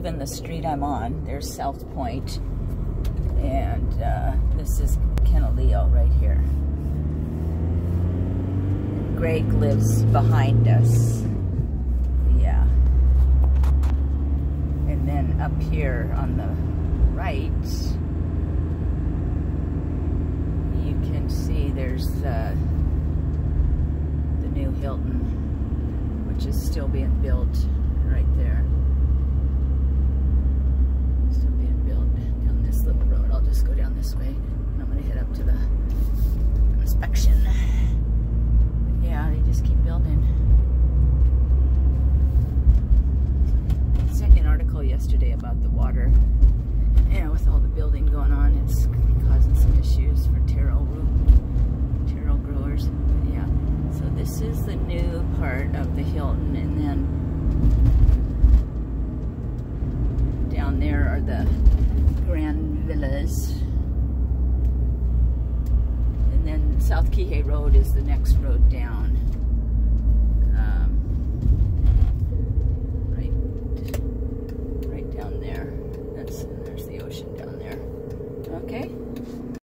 even the street I'm on. There's South Pointe, and uh, this is Kenolio right here. Greg lives behind us. Yeah. And then up here on the right, you can see there's uh, the new Hilton, which is still being built right there. Still being built down this little road. I'll just go down this way. And I'm gonna head up to the inspection. Yeah, they just keep building. I sent an article yesterday about the water. Yeah, with all the building going on, it's causing some issues for taro root, taro growers. But yeah, so this is the new part of the Hilton, and then down there are the Grand Villas. South Kihei Road is the next road down. Um, right, right down there. That's, there's the ocean down there. Okay.